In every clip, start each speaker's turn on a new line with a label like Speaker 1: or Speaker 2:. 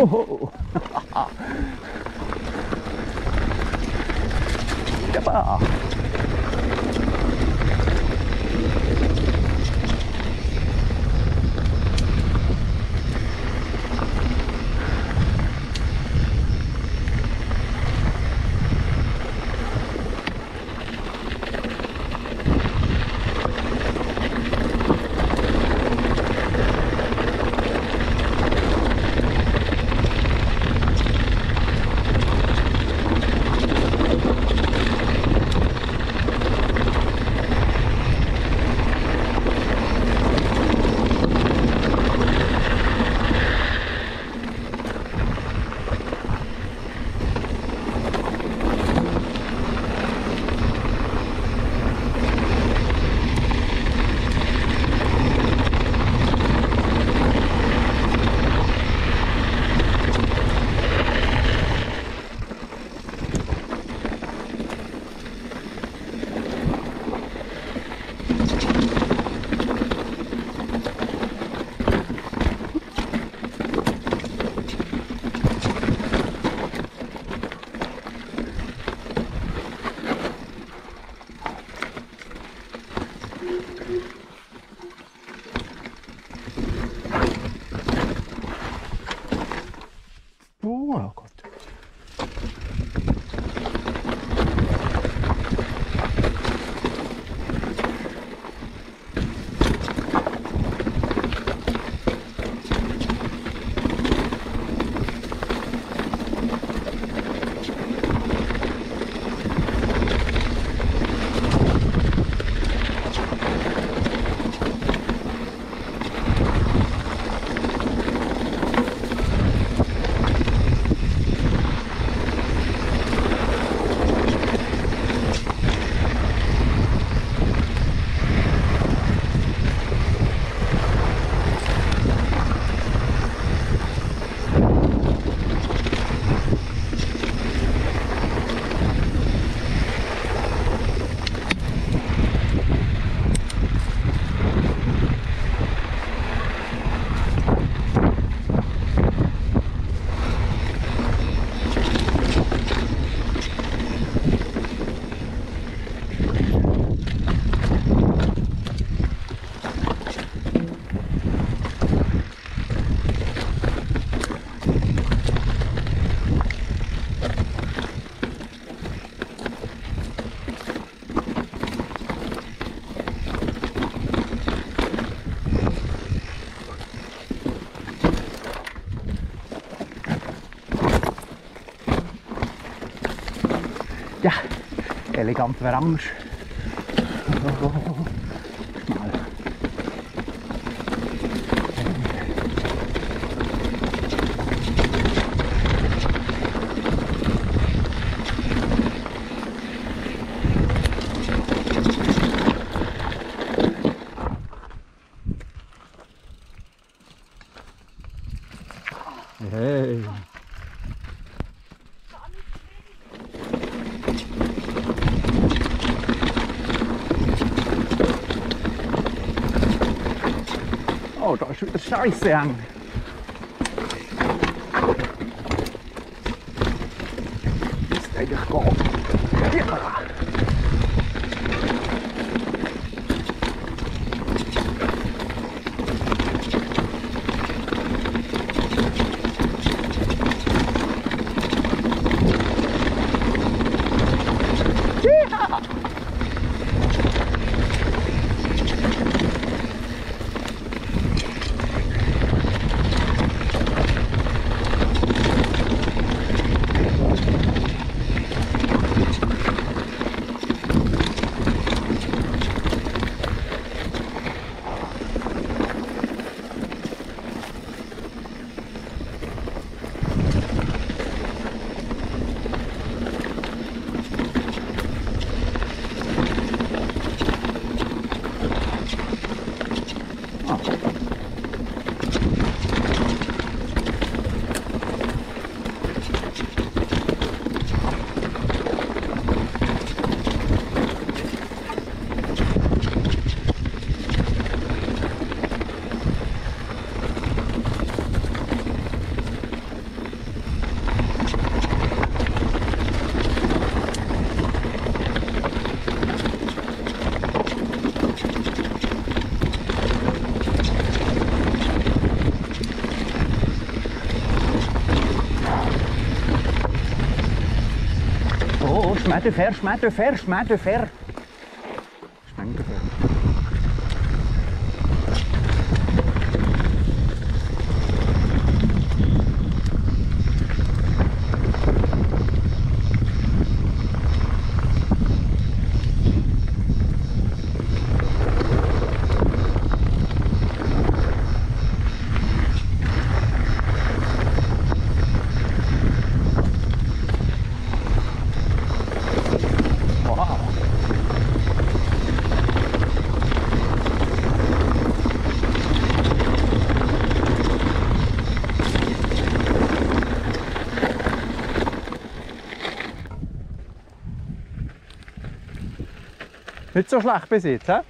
Speaker 1: Whoa! Jump 哇！Ja, elegant weer Scheiße an. Chemin de fer, chemin de fer, chemin de fer. Chemin de fer. Wow. Nicht so schlecht bis jetzt, hä?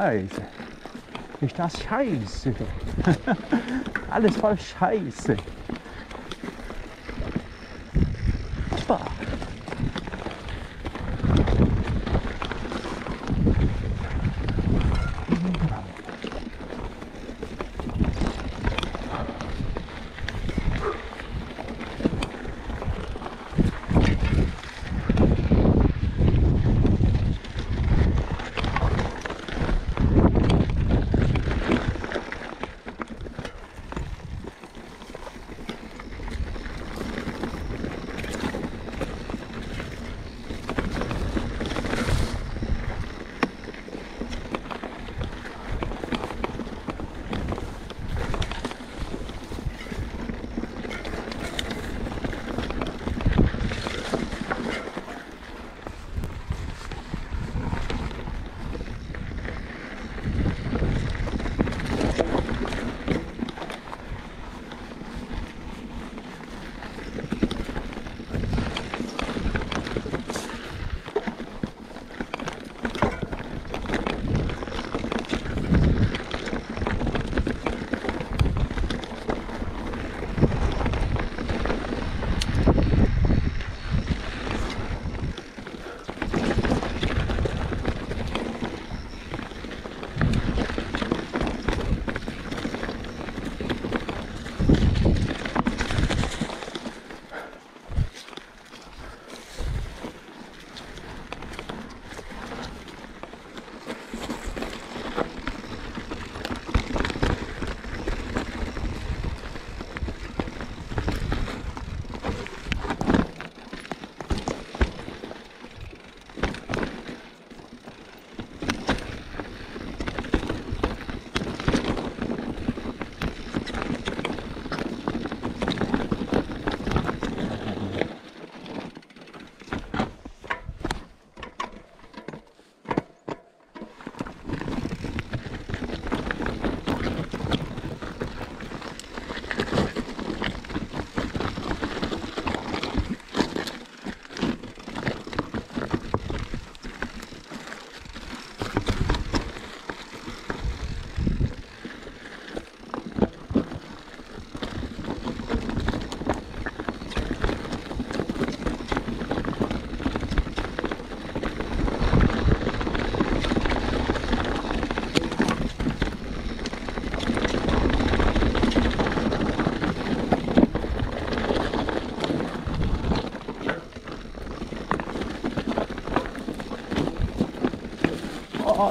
Speaker 1: Scheiße. Ist das scheiße. Alles voll scheiße.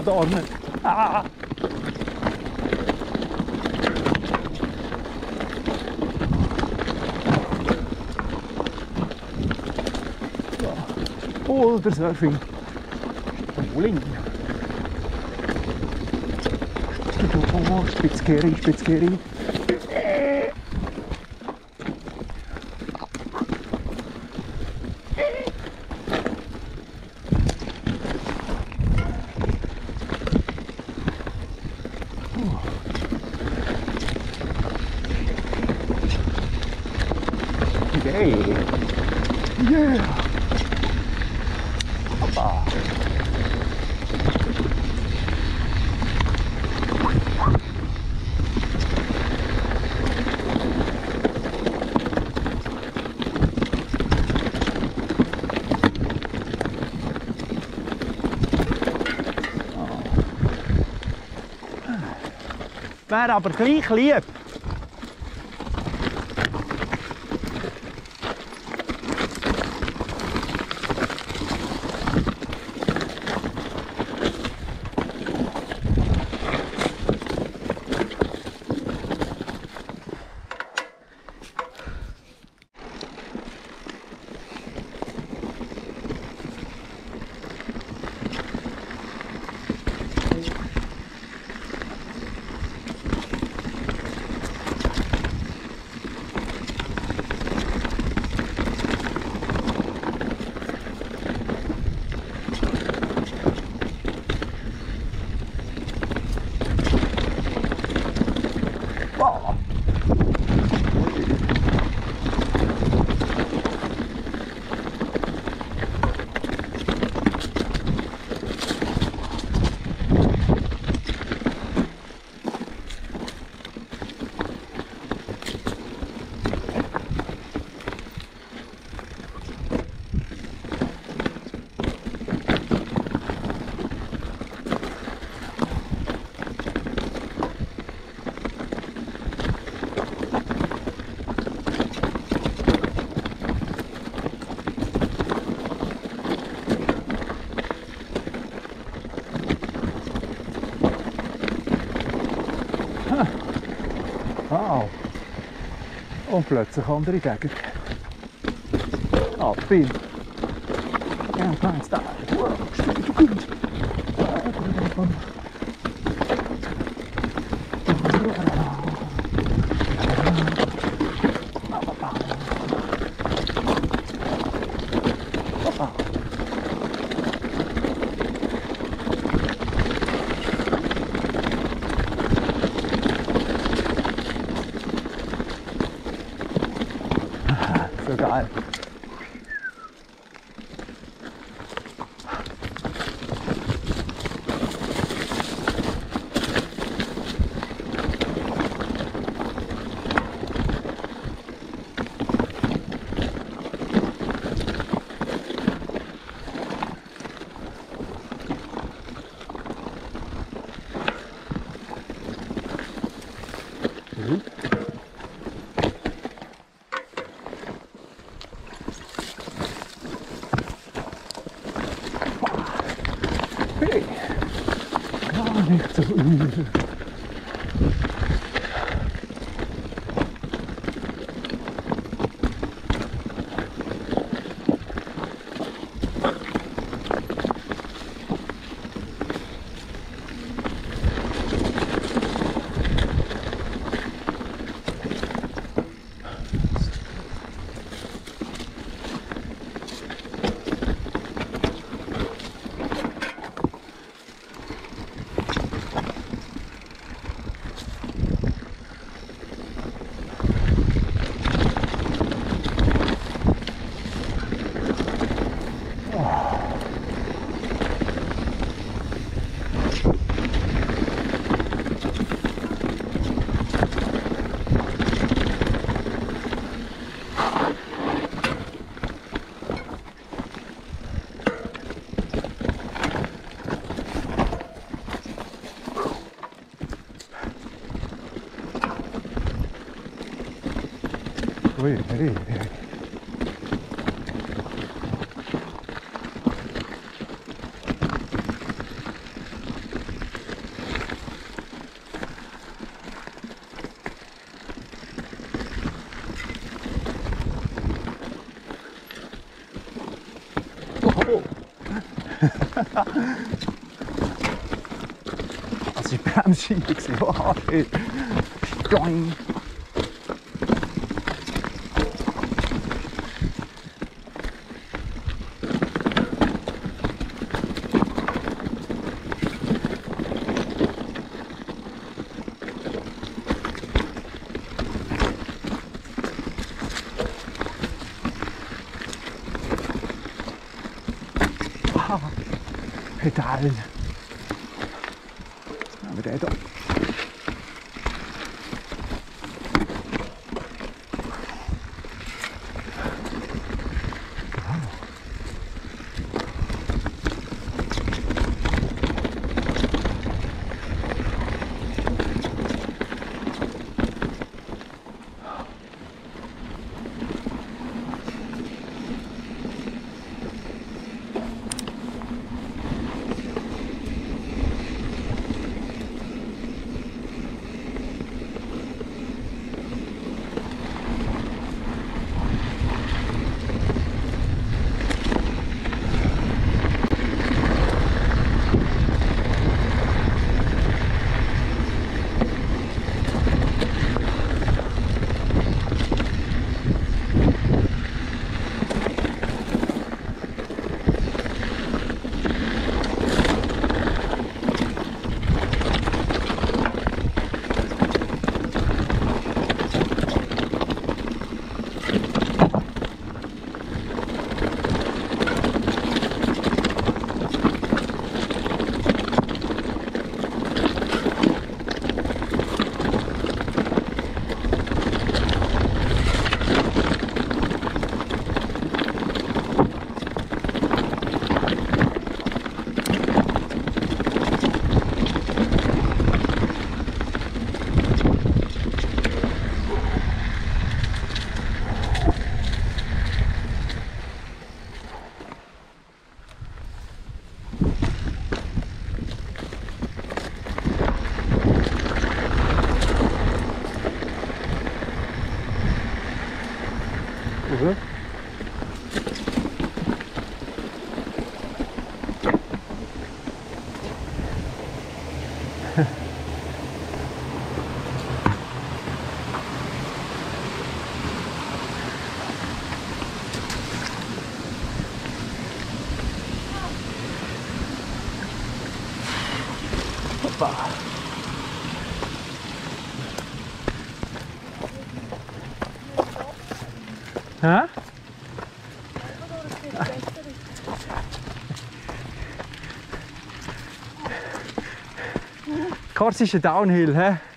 Speaker 1: Oh, da unten. Ah. Boulder surfing. Bowling. Oh, Spitzkehri, Wäre aber gleich lieb. Und plötzlich andere Gegend. Ah, Bill. Ja, nein, da. Wow, spiel du gut. Hey, hey, hey. Als je bremst zie ik ze. Oh, hey. Pedal. Da wird er doch. nordische Downhill. He?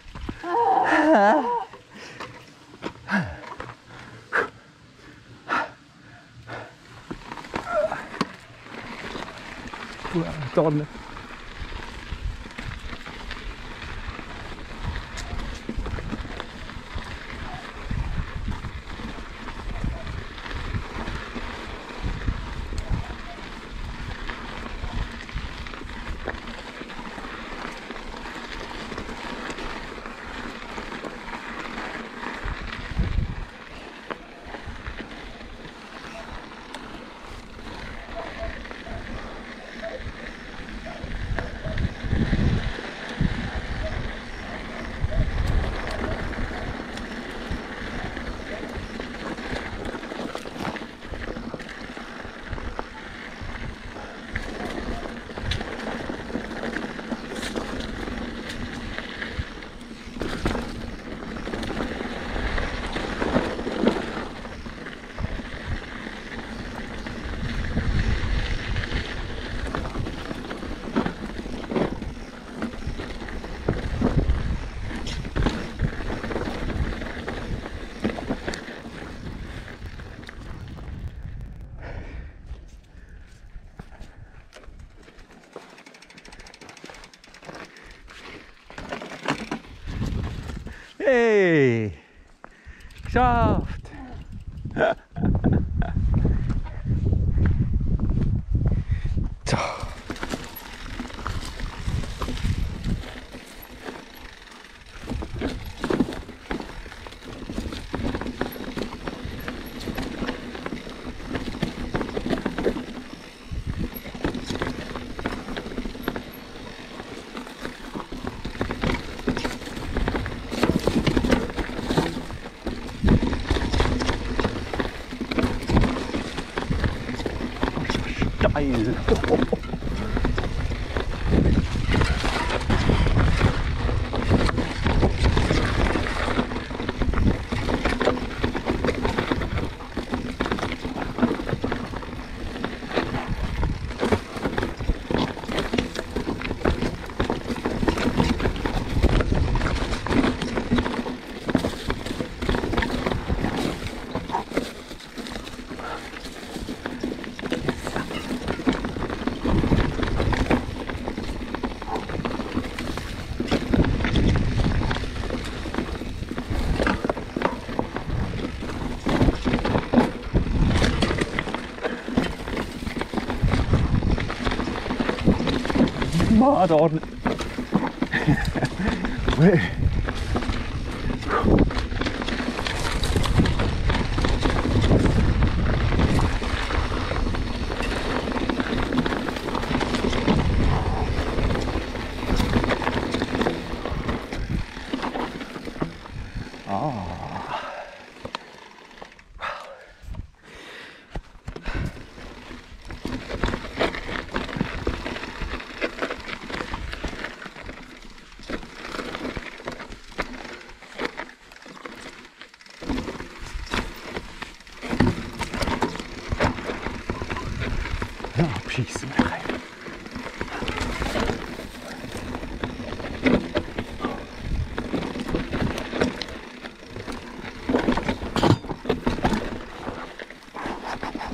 Speaker 1: Akşam. はい。Ui.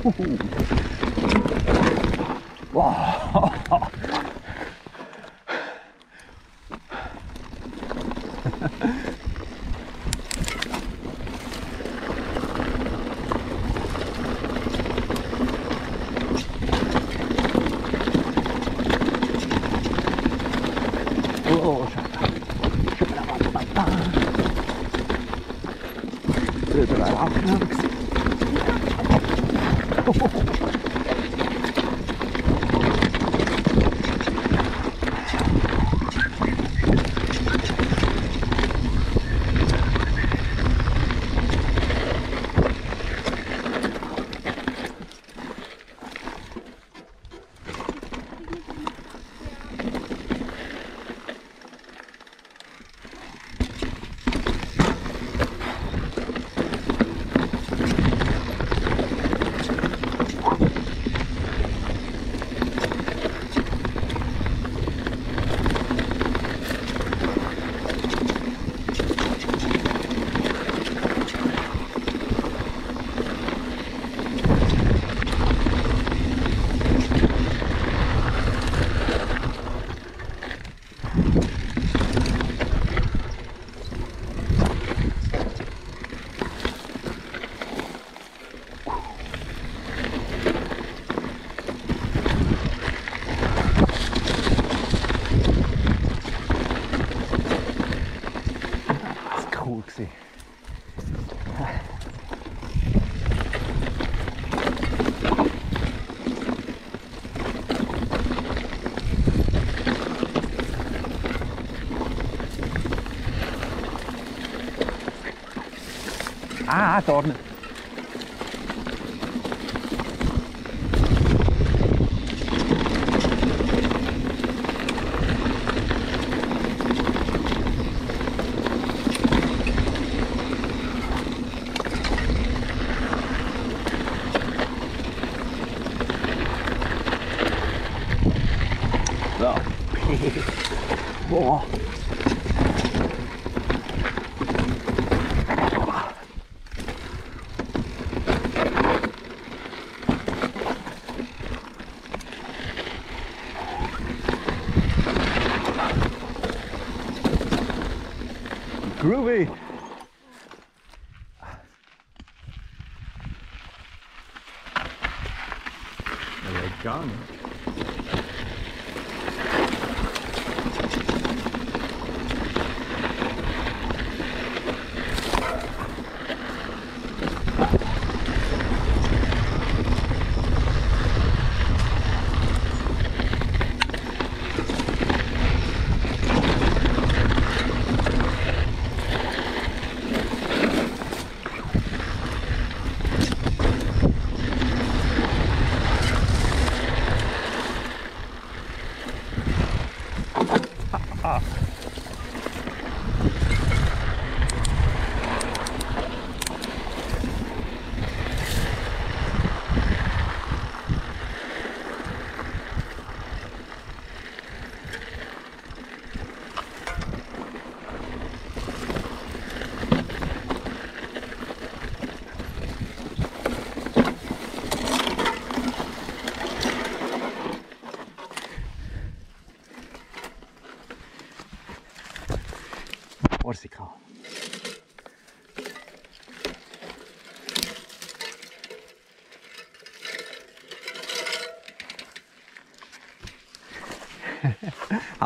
Speaker 1: Ooh. Ah, torna.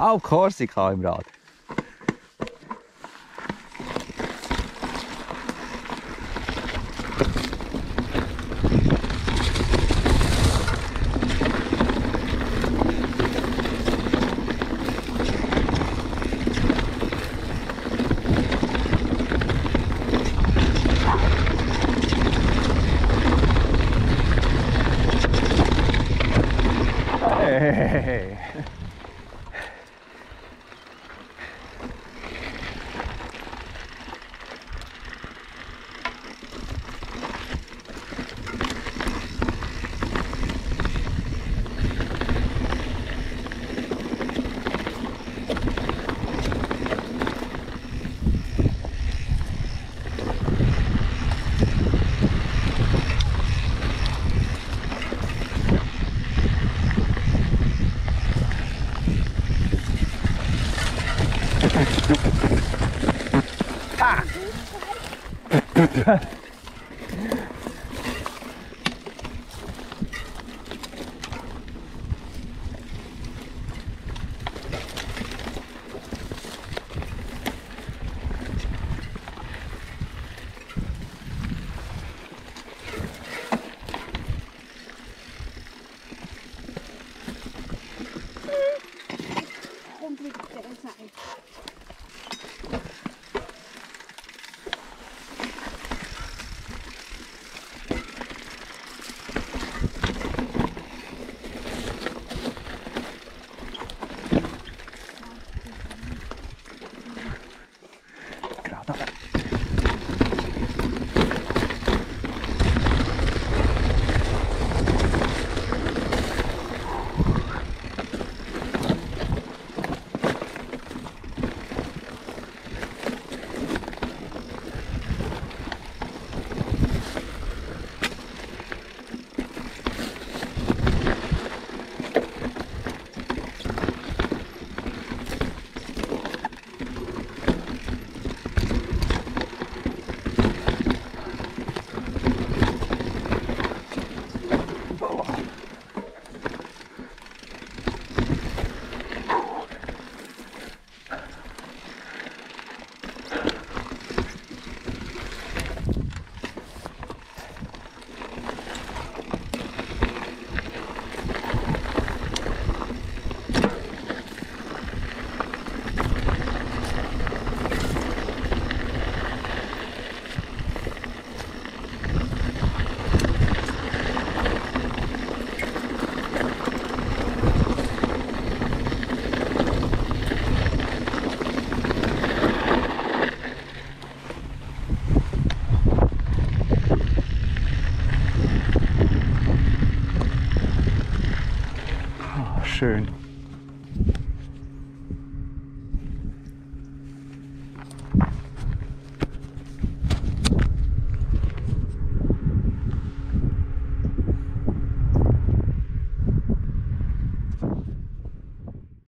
Speaker 1: Auch Korsika im Rad. Hey.